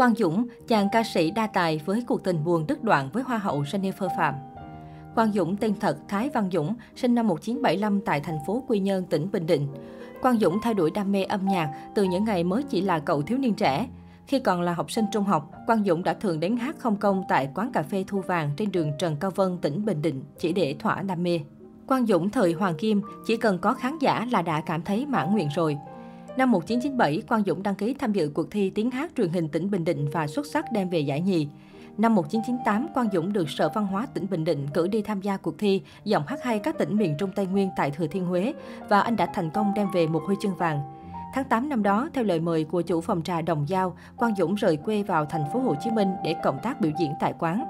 Quang Dũng, chàng ca sĩ đa tài với cuộc tình buồn đứt đoạn với Hoa hậu Jennifer Phạm. Quang Dũng tên thật Thái Văn Dũng, sinh năm 1975 tại thành phố Quy Nhơn, tỉnh Bình Định. Quang Dũng thay đổi đam mê âm nhạc từ những ngày mới chỉ là cậu thiếu niên trẻ. Khi còn là học sinh trung học, Quang Dũng đã thường đến hát không công tại quán cà phê Thu Vàng trên đường Trần Cao Vân, tỉnh Bình Định chỉ để thỏa đam mê. Quang Dũng thời Hoàng Kim chỉ cần có khán giả là đã cảm thấy mãn nguyện rồi. Năm 1997, Quang Dũng đăng ký tham dự cuộc thi tiếng hát truyền hình tỉnh Bình Định và xuất sắc đem về giải nhì. Năm 1998, Quang Dũng được Sở Văn hóa tỉnh Bình Định cử đi tham gia cuộc thi giọng hát hay các tỉnh miền Trung Tây Nguyên tại Thừa Thiên Huế và anh đã thành công đem về một huy chương vàng. Tháng 8 năm đó, theo lời mời của chủ phòng trà Đồng Giao, Quang Dũng rời quê vào thành phố Hồ Chí Minh để cộng tác biểu diễn tại quán.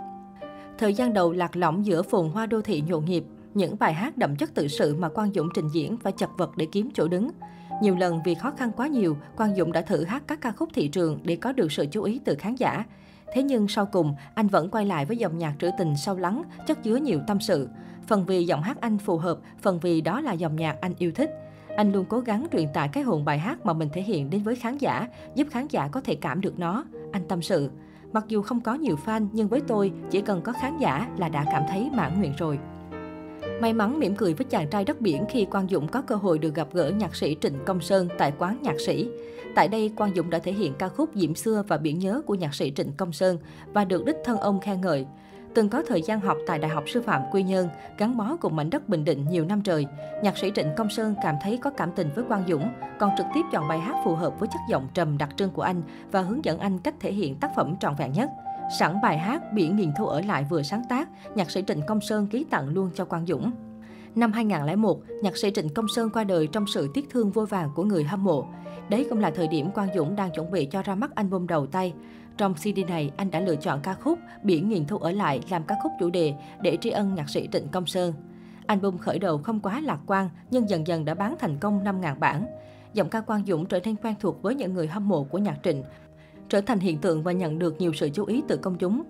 Thời gian đầu lạc lõng giữa phồn hoa đô thị nhộn nhịp, những bài hát đậm chất tự sự mà Quang Dũng trình diễn phải chật vật để kiếm chỗ đứng. Nhiều lần vì khó khăn quá nhiều, Quang Dũng đã thử hát các ca khúc thị trường để có được sự chú ý từ khán giả. Thế nhưng sau cùng, anh vẫn quay lại với dòng nhạc trữ tình sâu lắng, chất chứa nhiều tâm sự. Phần vì giọng hát anh phù hợp, phần vì đó là dòng nhạc anh yêu thích. Anh luôn cố gắng truyền tải cái hồn bài hát mà mình thể hiện đến với khán giả, giúp khán giả có thể cảm được nó. Anh tâm sự. Mặc dù không có nhiều fan, nhưng với tôi, chỉ cần có khán giả là đã cảm thấy mãn nguyện rồi. May mắn mỉm cười với chàng trai đất biển khi Quang Dũng có cơ hội được gặp gỡ nhạc sĩ Trịnh Công Sơn tại quán nhạc sĩ. Tại đây, Quang Dũng đã thể hiện ca khúc Diễm Xưa và Biển Nhớ của nhạc sĩ Trịnh Công Sơn và được đích thân ông khen ngợi. Từng có thời gian học tại Đại học Sư phạm Quy Nhơn, gắn bó cùng mảnh đất Bình Định nhiều năm trời, nhạc sĩ Trịnh Công Sơn cảm thấy có cảm tình với Quang Dũng, còn trực tiếp chọn bài hát phù hợp với chất giọng trầm đặc trưng của anh và hướng dẫn anh cách thể hiện tác phẩm trọn vẹn nhất. Sẵn bài hát Biển nghìn thu ở lại vừa sáng tác, nhạc sĩ Trịnh Công Sơn ký tặng luôn cho Quang Dũng. Năm 2001, nhạc sĩ Trịnh Công Sơn qua đời trong sự tiếc thương vô vàng của người hâm mộ. Đấy cũng là thời điểm Quang Dũng đang chuẩn bị cho ra mắt album đầu tay. Trong CD này, anh đã lựa chọn ca khúc Biển nghìn thu ở lại làm ca khúc chủ đề để tri ân nhạc sĩ Trịnh Công Sơn. Album khởi đầu không quá lạc quan nhưng dần dần đã bán thành công 5.000 bản. Giọng ca Quang Dũng trở nên quen thuộc với những người hâm mộ của nhạc Trịnh, trở thành hiện tượng và nhận được nhiều sự chú ý từ công chúng.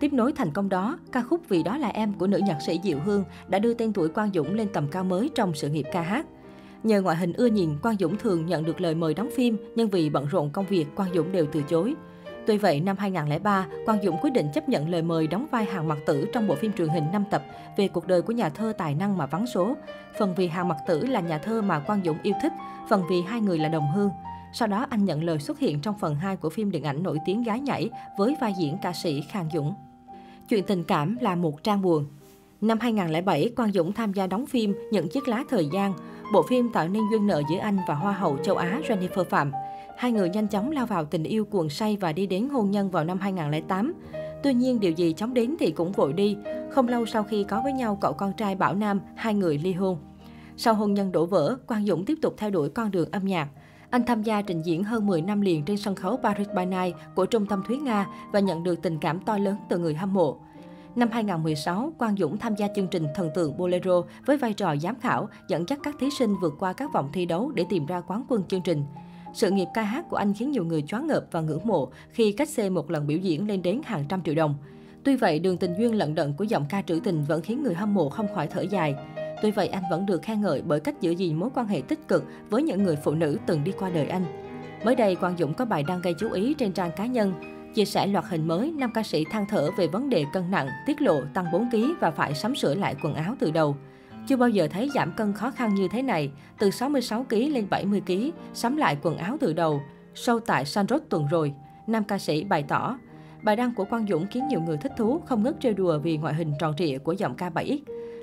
Tiếp nối thành công đó, ca khúc Vì đó là em của nữ nhạc sĩ Diệu Hương đã đưa tên tuổi Quang Dũng lên tầm cao mới trong sự nghiệp ca hát. Nhờ ngoại hình ưa nhìn, Quang Dũng thường nhận được lời mời đóng phim, nhưng vì bận rộn công việc, Quang Dũng đều từ chối. Tuy vậy, năm 2003, Quang Dũng quyết định chấp nhận lời mời đóng vai Hàng Mặc Tử trong bộ phim truyền hình 5 tập về cuộc đời của nhà thơ tài năng mà vắng số. Phần vì Hàng Mặc Tử là nhà thơ mà Quang Dũng yêu thích, phần vì hai người là đồng hương. Sau đó anh nhận lời xuất hiện trong phần 2 của phim điện ảnh nổi tiếng Gái Nhảy với vai diễn ca sĩ Khang Dũng. Chuyện tình cảm là một trang buồn. Năm 2007, Quang Dũng tham gia đóng phim Những chiếc lá thời gian. Bộ phim tạo nên duyên nợ giữa anh và Hoa hậu châu Á Jennifer Phạm. Hai người nhanh chóng lao vào tình yêu cuồng say và đi đến hôn nhân vào năm 2008. Tuy nhiên, điều gì chóng đến thì cũng vội đi. Không lâu sau khi có với nhau cậu con trai Bảo Nam, hai người ly hôn. Sau hôn nhân đổ vỡ, Quang Dũng tiếp tục theo đuổi con đường âm nhạc. Anh tham gia trình diễn hơn 10 năm liền trên sân khấu Paris by Night của Trung tâm Thúy Nga và nhận được tình cảm to lớn từ người hâm mộ. Năm 2016, Quang Dũng tham gia chương trình Thần tượng Bolero với vai trò giám khảo, dẫn dắt các thí sinh vượt qua các vòng thi đấu để tìm ra quán quân chương trình. Sự nghiệp ca hát của anh khiến nhiều người choáng ngợp và ngưỡng mộ khi cách xê một lần biểu diễn lên đến hàng trăm triệu đồng. Tuy vậy, đường tình duyên lận đận của giọng ca trữ tình vẫn khiến người hâm mộ không khỏi thở dài. Tuy vậy, anh vẫn được khen ngợi bởi cách giữ gìn mối quan hệ tích cực với những người phụ nữ từng đi qua đời anh. Mới đây, Quang Dũng có bài đăng gây chú ý trên trang cá nhân. Chia sẻ loạt hình mới, nam ca sĩ than thở về vấn đề cân nặng, tiết lộ tăng 4 kg và phải sắm sửa lại quần áo từ đầu. Chưa bao giờ thấy giảm cân khó khăn như thế này, từ 66 kg lên 70 kg, sắm lại quần áo từ đầu. Sâu tại Sandrot tuần rồi, nam ca sĩ bày tỏ. Bài đăng của Quang Dũng khiến nhiều người thích thú, không ngớt trêu đùa vì ngoại hình tròn trịa của giọng ca 7X.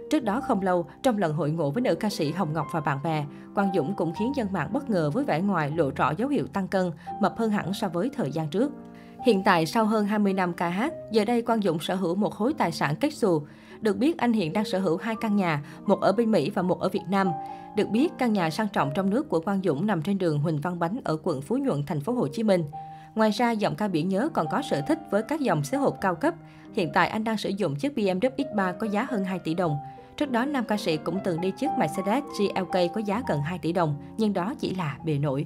Trước đó không lâu, trong lần hội ngộ với nữ ca sĩ Hồng Ngọc và bạn bè, Quang Dũng cũng khiến dân mạng bất ngờ với vẻ ngoài lộ rõ dấu hiệu tăng cân, mập hơn hẳn so với thời gian trước. Hiện tại, sau hơn 20 năm ca hát, giờ đây Quang Dũng sở hữu một khối tài sản kết xù. Được biết, anh hiện đang sở hữu hai căn nhà, một ở bên Mỹ và một ở Việt Nam. Được biết, căn nhà sang trọng trong nước của Quang Dũng nằm trên đường Huỳnh Văn Bánh ở quận Phú Nhuận, thành phố Hồ Chí Minh. Ngoài ra, giọng ca biển nhớ còn có sở thích với các dòng xế hộp cao cấp. Hiện tại anh đang sử dụng chiếc BMW X3 có giá hơn 2 tỷ đồng. Trước đó, nam ca sĩ cũng từng đi chiếc Mercedes GLK có giá gần 2 tỷ đồng, nhưng đó chỉ là bề nổi.